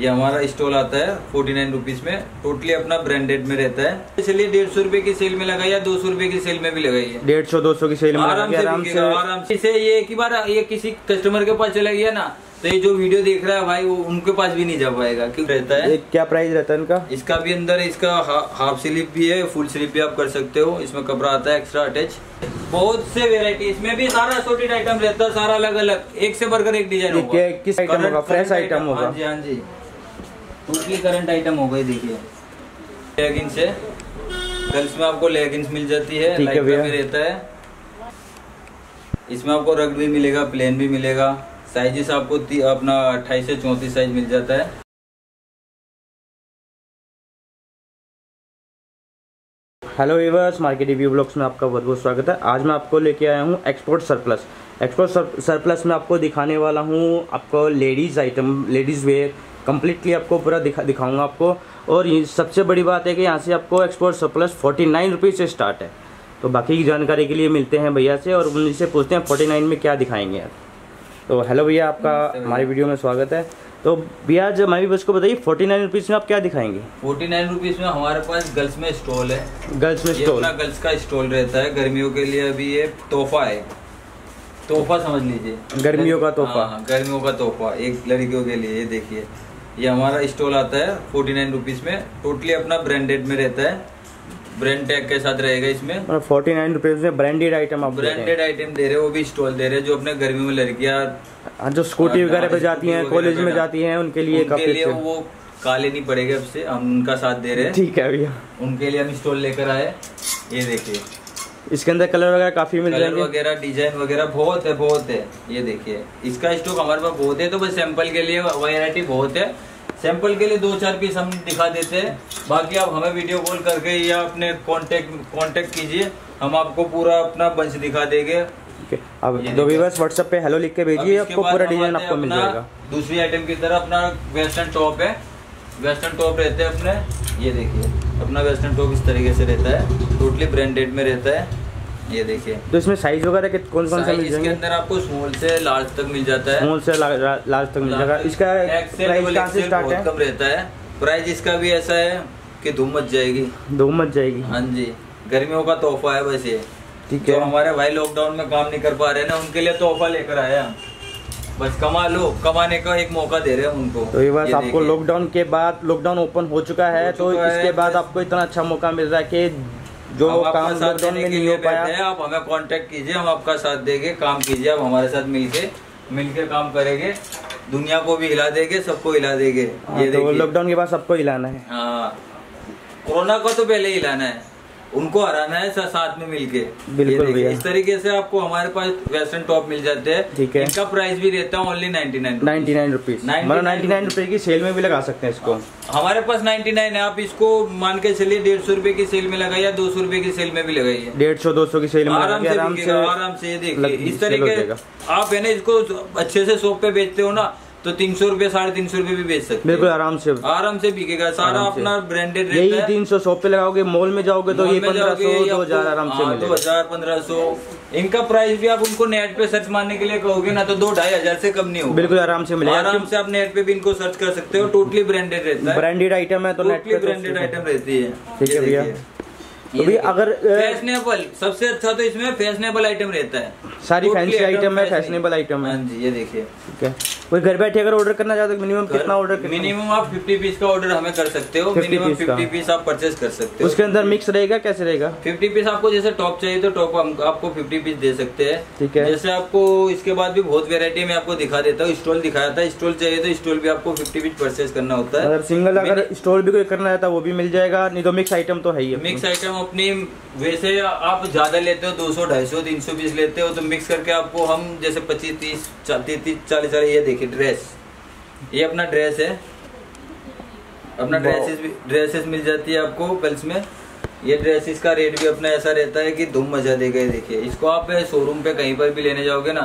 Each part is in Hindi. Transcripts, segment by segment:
ये हमारा स्टॉल आता है फोर्टी नाइन रुपीज़ में। टोटली अपना ब्रांडेड में रहता है। चलिए डेढ़ सौ रुपये की सेल में लगाई या दो सौ रुपये की सेल में भी लगाई है? डेढ़ सौ दो सौ की सेल में आराम से आराम से। आराम से। इसे ये एक ही बार ये किसी कस्टमर के पास चला गया ना तो ये जो वीडियो देख रहा है भाई वो उनके पास भी नहीं जा पाएगा क्यों? रहता है। क्या प्राइस रहता है इनका? इसका भी अंदर इसका हा, हाफ़ स्लीप भी है फुल स्लीप भी आप कर सकते हो। इसमें कपड़ा आता है एक्स्ट्रा अटैच बहुत से वेरायटी इसमें भी सारा असोर्टेड आइटम रहता है सारा अलग अलग एक से बढ़कर एक डिज़ाइन होगा। किस Current- होगा? Current item होगा? हाँ जी हाँ जी। टोटली करंट आइटम हो गई देखिए। लेगिंग्स है। गर्ल्स में आपको लेगिंग्स मिल जाती है लाइट। में रहता है। इसमें आपको रग भी मिलेगा प्लेन भी मिलेगा। साइजेस आपको अपना अट्ठाईस से चौंतीस साइज़ मिल जाता है। Hello weavers market review blogs में आपका बहुत बहुत स्वागत है। आज मैं आपको लेके आया हूँ एक्सपोर्ट सरप्लस एक्सपोर्ट सरप्लस में आपको दिखाने वाला हूँ आपको ladies item ladies wear completely आपको पूरा दिखा दिखाऊँगा आपको। और ये सबसे बड़ी बात है कि यहाँ से आपको export surplus forty nine rupees से स्टार्ट है। तो बाकी की जानकारी के लिए मिलते हैं भैया से और उनसे पूछते हैं फोर्टी नाइन में क्या दिखाएँगे आप। तो हेलो भैया आपका हमारी वीडियो में स्वागत है। तो भैया जब मैं भी बस को बताइए फोर्टी नाइन रुपीज़ में आप क्या दिखाएँगे? फोर्टी नाइन रुपीज़ में हमारे पास गर्ल्स में स्टॉल है। गर्ल्स में अपना गर्ल्स का स्टॉल रहता है। गर्मियों के लिए अभी ये तोहफा है। तोहफा समझ लीजिए। गर्मियों का तोहफा। हाँ, गर्मियों का तोहफा एक लड़कियों के लिए ये देखिए। ये हमारा स्टॉल आता है फोर्टी नाइन रुपीज़ में। टोटली अपना ब्रांडेड में रहता है। ब्रांड टैग के साथ रहेगा इसमें। मतलब फोर्टी नाइन रुपीज़ में ब्रांडेड आइटम आप ब्रांडेड आइटम दे रहे हैं वो भी स्टॉल दे रहे हैं जो अपने गर्मी में लड़कियाँ हाँ, जो स्कूटी वगैरह पे हाँ, जाती हैं कॉलेज में जाती हैं उनके लिए उनके लिए वो काले नहीं पड़ेगा अब से हम उनका साथ दे रहे हैं। ठीक है भैया। उनके लिए हम स्टॉल लेकर आए। ये देखिए। इसके अंदर कलर वगैरह काफ़ी मिल जाएँगे। वगैरह डिज़ाइन वगैरह बहुत है बहुत है। ये देखिए इसका स्टॉक हमारे पास बहुत है तो बस सैंपल के लिए वैरायटी बहुत है। सैंपल के लिए दो चार पीस हम दिखा देते हैं। बाकी आप हमें वीडियो कॉल करके या अपने कांटेक्ट कांटेक्ट कीजिए। हम आपको पूरा अपना बंच दिखा देंगे। अब दो। व्यूवर्स व्हाट्सएप पे हेलो लिख के भेजिए आपको पूरा डिज़ाइन आपको मिल जाएगा। दूसरी आइटम की तरह अपना वेस्टर्न टॉप है। वेस्टर्न टॉप रहते हैं अपने ये देखिए अपना वेस्टर्न टॉप इस तरीके से रहता है टोटली ब्रांडेड में रहता है ये देखिए। तो इसमें साइज़ वगैरह कौन कौन से मिल इसके अंदर आपको स्मॉल से लार्ज तक मिल जाता है। स्मॉल से लार्ज तक मिल जाएगा। इसका प्राइस कहाँ से स्टार्ट बहुत है? कम रहता है। प्राइस इसका भी ऐसा है कि धूम मच जाएगी। दो मच जाएगी। हाँ जी। गर्मियों का तोहफा है बस ये। ठीक है। हमारे भाई लॉकडाउन में काम नहीं कर पा रहे ना उनके लिए तोहफा लेकर आया। बस कमा लो कमाने का एक मौका दे रहे हैं उनको। तो ये ये आपको लॉकडाउन के बाद लॉकडाउन ओपन हो चुका है हो तो चुका है, इसके बाद आपको इतना अच्छा मौका मिल रहा है कि जो काम साथ लॉकडाउन में के नहीं लिए हो पाया। हैं, आप हमें कांटेक्ट कीजिए हम आपका साथ देंगे काम कीजिए आप हमारे साथ मिलके मिलके काम करेंगे। दुनिया को भी हिला देंगे सबको हिला देंगे। हाँ, ये तो लॉकडाउन के बाद सबको हिलाना है। हाँ। कोरोना को तो पहले ही लाना है। उनको हराना है साथ में मिलके। बिल्कुल। इस तरीके से आपको हमारे पास वेस्टर्न टॉप मिल जाते हैं। ठीक है। इनका प्राइस भी रहता है only ninety nine ninety nine rupees 99 मतलब नाइन्टी नाइन रुपए की सेल में भी लगा सकते हैं इसको। हमारे पास 99 है। आप इसको मान के चलिए डेढ़ सौ रुपये की सेल में लगाइए दो सौ रुपये की सेल में भी लगाइए। डेढ़ सौ दो सौ की सेल में आराम से आराम से बिकेगा, आराम से ये देखिए इस तरीके आप है ना इसको अच्छे से शॉप पे बेचते हो ना तो तीन सौ रुपये साढ़े तीन सौ रुपये भी बेच सकते बिल्कुल आराम से। आराम से बिकेगा सारा अपना ब्रांडेड यही तीन सौ शॉप पे लगाओगे मॉल में जाओगे तो ये पंद्रह सौ दो हज़ार आराम से हाँ, दो हज़ार पंद्रह सौ। इनका प्राइस भी आप उनको नेट पे सर्च मारने के लिए कहोगे ना तो दो ढाई हज़ार से कम नहीं होगा। बिल्कुल आराम से मिलेगा। आराम से आप नेट पे भी इनको सर्च कर सकते हो टोटली ब्रांडेड रहता है। ब्रांडेड आइटम है तो ब्रांडेड तो आइटम रहती है। ठीक है भैया। देखिए। तो ये भी देखिए। अगर, फैशनेबल सबसे अच्छा तो इसमें फैशनेबल आइटम रहता है। सारी फैंसी आइटम है फैशनेबल। आइटम है। हाँ जी ये देखिए। ठीक है। कोई घर बैठे अगर ऑर्डर करना चाहते हो मिनिमम कितना ऑर्डर मिनिमम आप 50 पीस का ऑर्डर हमें कर सकते हो। 50 मिनिमम पीस 50 पीस आप परचेज कर सकते हो। उसके अंदर मिक्स रहेगा कैसे रहेगा? 50 पीस आपको जैसे टॉप चाहिए तो टॉप हम आपको 50 पीस दे सकते हैं। ठीक है। जैसे आपको इसके बाद भी बहुत वेरायटी में आपको दिखा देता हूँ। स्टॉल दिखाया था स्टॉल चाहिए तो स्टॉल भी आपको 50 पीस परचेज करना होता है। सिंगल अगर स्टॉल भी कोई करना चाहता है वो भी मिल जाएगा। नहीं तो मिक्स आइटम तो है ही मिक्स आइटम अपनी वैसे आप ज़्यादा लेते हो 200 250 300 पीस लेते हो तो मिक्स करके आपको हम जैसे 25 30 तीस चालीस चालीस ये देखिए ड्रेस ये अपना ड्रेस है। अपना ड्रेसेस भी ड्रेसेस मिल जाती है आपको गर्ल्स में। ये ड्रेसेस का रेट भी अपना ऐसा रहता है कि धूम मज़ा देगा ये देखिए। इसको आप शोरूम पे कहीं पर भी लेने जाओगे ना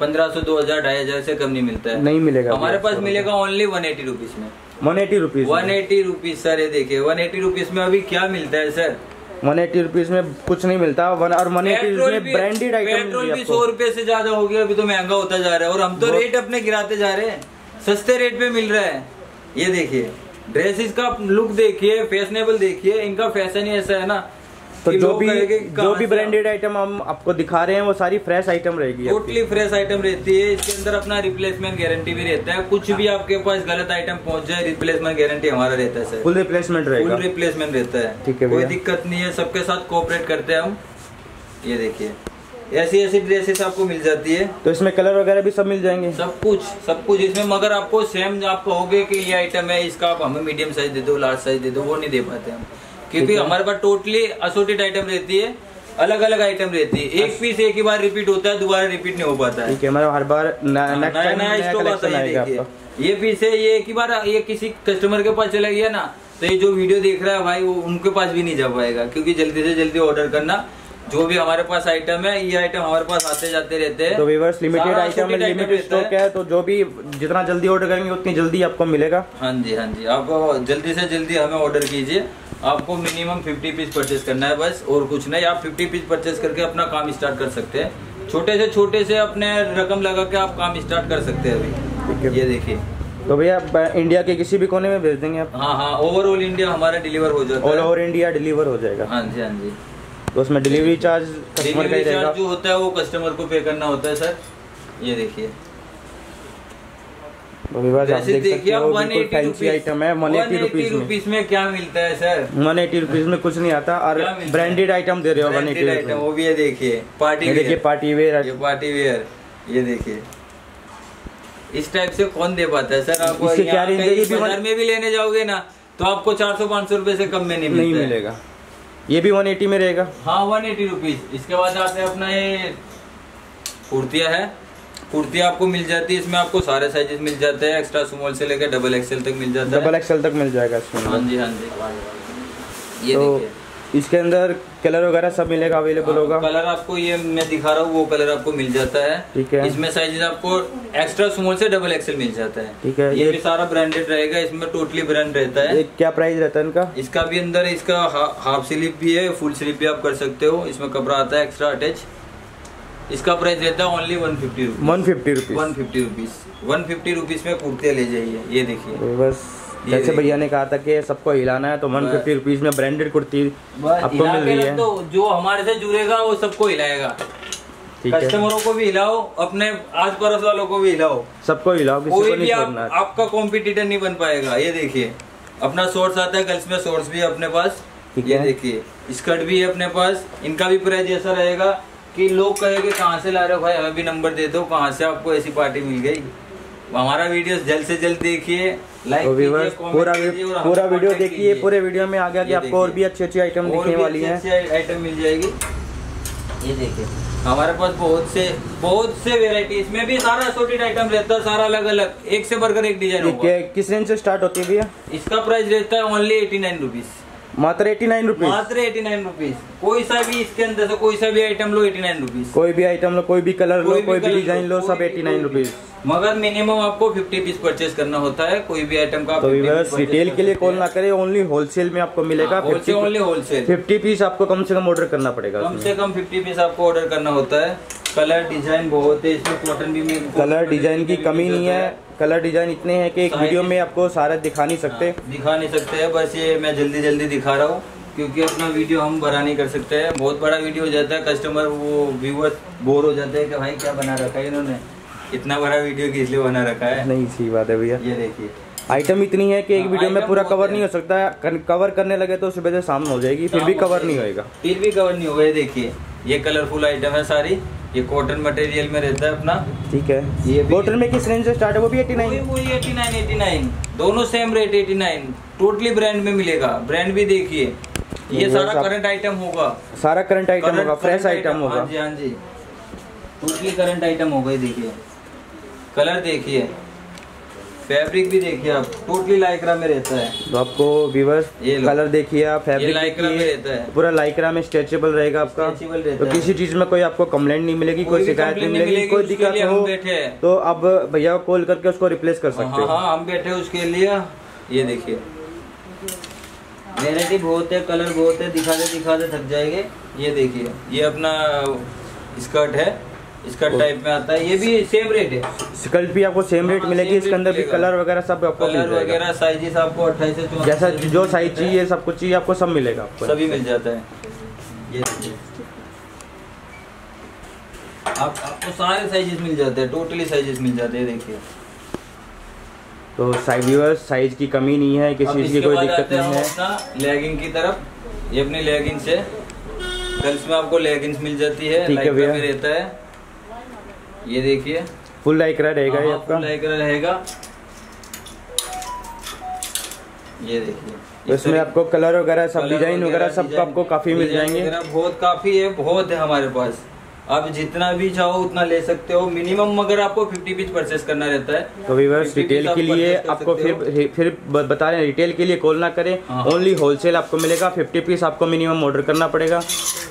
पंद्रह सौ दो हज़ार ढाई हज़ार से कम नहीं मिलता है। नहीं मिलेगा हमारे पास मिलेगा ओनली वन एटी रुपीज़ में। One eighty rupees one eighty rupees sir ये देखिए। वन एटी रुपीज़ में अभी क्या मिलता है सर वन एटी रुपीज़ में कुछ नहीं मिलता। वन और वन एटी रुपीज़ में ब्रांडेड आइटम पेट्रोल भी सौ रुपए से ज़्यादा हो गया अभी तो महँगा होता जा रहा है। और हम तो रेट अपने गिराते जा रहे हैं। सस्ते रेट पे मिल रहा है। ये देखिए ड्रेसेस का लुक देखिए फैशनेबल देखिए इनका फ़ैशन ही ऐसा है ना। तो जो भी जो भी ब्रांडेड आइटम हम आपको दिखा रहे हैं वो सारी फ्रेश आइटम रहेगी टोटली फ्रेश आइटम रहती है। इसके अंदर अपना रिप्लेसमेंट गारंटी भी रहता है। कुछ भी आपके पास गलत आइटम पहुँच जाए रिप्लेसमेंट गारंटी हमारा रहता है सर। फुल रिप्लेसमेंट रहेगा। फुल रिप्लेसमेंट रहता है। ठीक है कोई दिक्कत नहीं है। सबके साथ कोऑपरेट करते हैं हम। ये देखिए। ऐसी ऐसी ड्रेसेस आपको मिल जाती है। तो इसमें कलर वगैरह भी सब मिल जाएँगे? सब कुछ सब कुछ इसमें। मगर आपको सेम आप कहोगे कि ये आइटम है इसका आप हमें मीडियम साइज़ दे दो लार्ज साइज़ दे दो वो नहीं दे पाते हम। क्योंकि हमारे पास टोटली असोटेड आइटम रहती है अलग अलग आइटम रहती है। एक पीस एक ही बार रिपीट होता है दोबारा रिपीट नहीं हो पाता है। ठीक है मतलब हर बार नया नया नया स्टॉक आता है ये पीस है ये एक ही बार ये किसी कस्टमर के पास चला गया ना तो ये जो वीडियो देख रहा है भाई वो उनके पास भी नहीं जा पाएगा। क्योंकि जल्दी से जल्दी ऑर्डर करना जो भी हमारे पास आइटम है ये आइटम हमारे पास आते जाते रहते हैं। तो weavers limited item item limited stock है। तो जो भी जितना जल्दी ऑर्डर करेंगे उतनी जल्दी आपको मिलेगा। हाँ जी हाँ जी आप जल्दी से जल्दी हमें ऑर्डर कीजिए। आपको मिनिमम 50 पीस परचेज करना है बस और कुछ नहीं आप 50 पीस परचेज करके अपना काम स्टार्ट कर सकते हैं। छोटे से छोटे से अपने रकम लगा के आप काम स्टार्ट कर सकते हैं अभी। ये देखिए। तो भैया इंडिया के किसी भी कोने में भेज देंगे आप? हाँ हाँ ओवरऑल इंडिया हमारा डिलीवर हो जाता ऑल ओवर इंडिया डिलीवर हो जाएगा। हाँ जी हाँ जी। तो उसमें डिलीवरी चार्ज कस्टमर का ही डिलीवरी रहेगा। चार्ज जो होता है वो कस्टमर को पे करना होता है सर ये देखिए तो विवास आप वैसे देख सकते देखिए आप हो वन बिल्कुल एटी फैंसी आइटम है वन एटी रुपीज़ में। क्या मिलता है सर वन एटी रुपीज़ में कुछ नहीं आता और? ब्रांडेड आइटम दे रहे हो वन एटी item, वो भी देखिए पार्टी देखिए पार्टी वेयर पार्टी वेयर ये देखिए। इस टाइप से कौन दे पाता है सर आपको बाज़ार में भी लेने जाओगे ना तो आपको चार सौ पाँच सौ रुपए से कम में नहीं नहीं मिलेगा। ये भी वन एटी में रहेगा। हाँ वन एटी रुपीज़ इसके बाद आते हैं अपना ये कुर्तियाँ है। कुर्तियाँ आपको मिल जाती है इसमें आपको सारे साइजेस मिल जाते हैं एक्स्ट्रा स्मॉल से लेकर डबल एक्सएल तक मिल जाता है। डबल एक्सएल तक मिल जाएगा इसमें। हाँ जी हाँ जी। ये तो इसके अंदर कलर वगैरह सब मिलेगा अवेलेबल होगा? कलर आपको ये मैं दिखा रहा हूँ वो कलर आपको मिल जाता है। ठीक है। इसमें साइजेस आपको एक्स्ट्रा स्मॉल से डबल एक्सएल मिल जाता है। ठीक है, ये ये- भी सारा ब्रांडेड रहेगा इसमें टोटली ब्रांड रहता है। क्या प्राइस रहता है इनका? इसका भी अंदर इसका हाफ़ स्लीप भी है फुल स्लीप भी आप कर सकते हो। इसमें कपड़ा आता है एक्स्ट्रा अटैच इसका प्राइस रहता है only one fifty rupees one fifty rupees one fifty rupees one fifty rupees में कुर्तियाँ ले जाइए ये देखिए। तो बस जैसे भैया ने कहा था कि सबको हिलाना है तो वन फिफ्टी रुपीज़ में ब्रांडेड कुर्ती आपको मिल रही है। दो, जो हमारे से जुड़ेगा वो सबको हिलाएगा। कस्टमरों को भी हिलाओ अपने आस पड़ोस वालों को भी हिलाओ। सबको हिलाओ किसी को कोई भी नहीं आप, आपका कॉम्पिटिटर नहीं बन पाएगा ये देखिए। अपना सोर्स आता है गर्ल्स में सोर्स भी है अपने पास। ये देखिए स्कर्ट भी है अपने पास इनका भी प्राइस ऐसा रहेगा। कि लोग कहेंगे कहाँ से ला रहे हो भाई? हमें भी नंबर दे दो कहाँ से आपको ऐसी पार्टी मिल गई? हमारा वीडियो जल्द से जल्द देखिए लाइक तो पूरा पूरा वीडियो देखिए पूरे वीडियो में आगे आगे ये आपको और भी अच्छी अच्छी आइटम दिखने वाली हैं। आइटम मिल जाएगी। ये देखिए हमारे पास बहुत से बहुत से वेराइटी इसमें भी सारा असोटेड आइटम रहता है सारा अलग अलग एक से बढ़कर एक डिज़ाइन किस रेंज से स्टार्ट होती है भैया? इसका प्राइस रहता है ओनली एटी नाइन रुपीज़ मात्र एटी नाइन रुपीज़ मात्र एटी नाइन रुपीज़ कोई सा भी इसके अंदर से कोई सा भी आइटम लो एटी नाइन रुपीज़ कोई भी आइटम लो कोई भी कलर लो कोई भी डिज़ाइन लो सब एटी नाइन रुपीज़ मगर मिनिमम आपको फिफ्टी पीस परचेज करना होता है कोई भी आइटम का तो 50 व्यूवर्स purchase रिटेल के लिए कॉल ना करें ओनली होलसेल में आपको मिलेगा ओनली होलसेल फिफ्टी पीस आपको कम से कम ऑर्डर करना पड़ेगा कम से कम फिफ्टी पीस आपको ऑर्डर करना होता है। कलर डिज़ाइन बहुत है इसमें कॉटन भी मिल- कलर डिज़ाइन की कमी नहीं है। कलर डिज़ाइन इतने हैं कि एक वीडियो में आपको सारा दिखा नहीं सकते। हाँ, दिखा नहीं सकते हैं बस ये मैं जल्दी जल्दी दिखा रहा हूँ क्योंकि अपना वीडियो हम बड़ा नहीं कर सकते हैं। बहुत बड़ा वीडियो हो जाता है कस्टमर वो व्यूअर बोर हो जाते हैं कि भाई क्या बना रखा है इन्होंने। इतना बड़ा वीडियो किस लिए बना रखा है? नहीं सही बात है भैया। ये देखिए। आइटम इतनी है कि एक हाँ, वीडियो में पूरा कवर नहीं हो सकता। है कवर करने लगे तो सुबह से शाम हो जाएगी फिर भी कवर नहीं। होएगा। फिर भी कवर नहीं होगा ये देखिए। ये कलरफुल आइटम है सारी। ये कॉटन मटेरियल में रहता है अपना। ठीक है। ये कॉटन में किस रेंज से स्टार्ट है? वो भी एटी वही नाइन वही 89 89 दोनों सेम रेट 89 टोटली ब्रांड में मिलेगा। ब्रांड भी देखिए। ये ये सारा करंट आइटम होगा। सारा करंट आइटम होगा फ्रेश आइटम होगा। हाँ जी हाँ जी। टोटली करंट आइटम होगा ये देखिए। कलर देखिए। फैब्रिक भी देखिए आप टोटली लाइक्रा में रहता है। तो आपको व्यूवर्स कलर देखिए आप फैब्रिक लाइक्रा में रहता है। पूरा लाइक्रा में स्ट्रेचेबल रहेगा आपका। रहता तो किसी चीज़ में कोई आपको कंप्लेंट नहीं मिलेगी कोई शिकायत नहीं मिलेगी कोई दिक्कत हो तो अब भैया को कॉल करके उसको रिप्लेस कर सकते हाँ। हो हाँ हम बैठे उसके लिए। ये देखिए। वेराइटी बहुत है कलर बहुत है दिखाते दिखाते थक जाएँगे। ये देखिए ये अपना स्कर्ट है। इसका टाइप में आता है। ये भी सेम रेट है। स्कल्प भी आपको सेम रेट हाँ, मिलेगी इसके अंदर भी कलर वगैरह सब आपको कलर वगैरह साइजेस आपको अट्ठाईस से जैसा जो साइज़ चाहिए सब कुछ चाहिए आपको सब मिलेगा आपको। सभी मिल जाता है। ये आप आपको सारे साइजेस मिल जाते हैं टोटली साइजेस मिल जाते हैं देखिए। तो साइज़ साइज़ की कमी नहीं है किसी चीज़ की कोई दिक्कत नहीं है। लेगिंग की तरफ़। ये अपनी लेगिंग से। गर्ल्स में आपको लेगिंग्स मिल जाती है ठीक है। रहता है। ये देखिए। फुल लाइक्रा रहेगा ये हाँ, आपका? लाइक्रा रहेगा। ये देखिए। इसमें आपको कलर वगैरह सब डिज़ाइन वगैरह सब आपको काफ़ी मिल जाएँगे। बहुत काफ़ी है बहुत है हमारे पास। आप जितना भी चाहो उतना ले सकते हो। मिनिमम मगर आपको 50 पीस परचेस करना रहता है तो वीवर्स 50 रिटेल के लिए आपको फिर फिर बता रहे हैं रिटेल के लिए कॉल ना करें। हाँ। ओनली होलसेल आपको मिलेगा। 50 पीस आपको मिनिमम ऑर्डर करना पड़ेगा।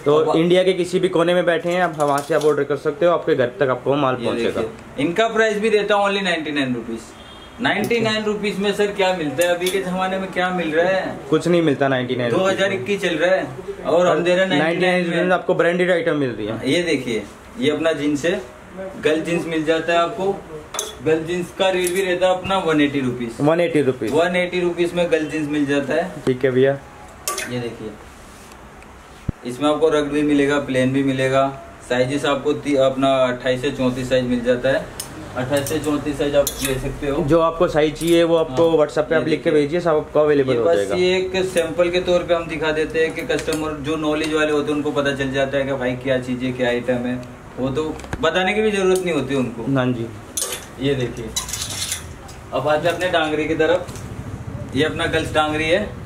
तो इंडिया के किसी भी कोने में बैठे हैं आप वहाँ से आप ऑर्डर कर सकते हो आपके घर तक आपको माल पहुंचेगा। इनका प्राइस भी रहता है ओनली 99 रुपीस 99 रुपीस में सर क्या मिलता है? अभी के जमाने में क्या मिल रहा है? कुछ नहीं मिलता नाइनटी नाइन 2021 चल रहा है और हम दे रहे नाइनटी नाइन आपको ब्रांडेड आइटम मिल रही है। ये देखिए ये अपना जीन्स है गर्ल जीन्स मिल जाता है आपको। गर्ल जींस का रेट भी रहता है अपना one eighty rupees one eighty rupees one eighty rupees में गर्ल जीन्स मिल जाता है। ठीक है भैया। ये देखिए इसमें आपको रग भी मिलेगा प्लेन भी मिलेगा। साइजेस आपको अपना अट्ठाईस से चौंतीस साइज़ मिल जाता है। अट्ठाईस से चौंतीस साइज़ आप ले सकते हो। जो आपको साइज़ चाहिए वो आपको व्हाट्सएप पे आप लिख के भेजिए सब आपको अवेलेबल हो जाएगा। ये एक सैंपल के तौर पे हम दिखा देते हैं कि कस्टमर जो नॉलेज वाले होते हैं उनको पता चल जाता है कि भाई क्या चीज़ है क्या आइटम है। वो तो बताने की भी ज़रूरत नहीं होती उनको। हाँ जी। ये देखिए। अब आते हैं अपने डांगरी की तरफ़। ये अपना गर्ल्स डांगरी है।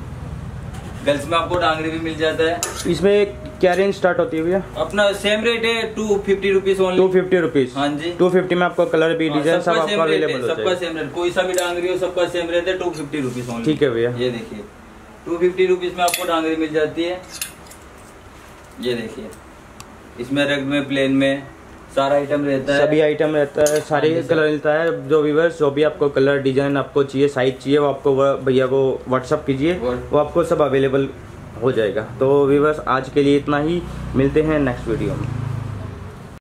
गर्ल्स में आपको डांगरी भी मिल जाता है। इसमें क्या रेंज स्टार्ट होती है भैया। अपना सेम रेट है two fifty rupees two fifty rupees हाँ जी। टू फिफ्टी में आपको कलर भी डिज़ाइन सब सबका आपको अवेलेबल सबका सेम रेट कोई सा भी डांगरी हो सबका सेम रेट है टू फिफ्टी रुपीज़ ओनली ठीक है भैया। ये देखिए टू फिफ्टी रुपीज़ में आपको डांगरी मिल जाती है। ये देखिए इसमें रग में प्लेन में सारा आइटम रहता है। सभी आइटम रहता है सारे हाँ कलर मिलता है। जो व्यूवर्स जो भी आपको कलर डिज़ाइन आपको चाहिए साइज़ चाहिए वो आपको भैया को व्हाट्सअप कीजिए वो आपको सब अवेलेबल हो जाएगा। तो व्यूवर्स आज के लिए इतना ही। मिलते हैं नेक्स्ट वीडियो में।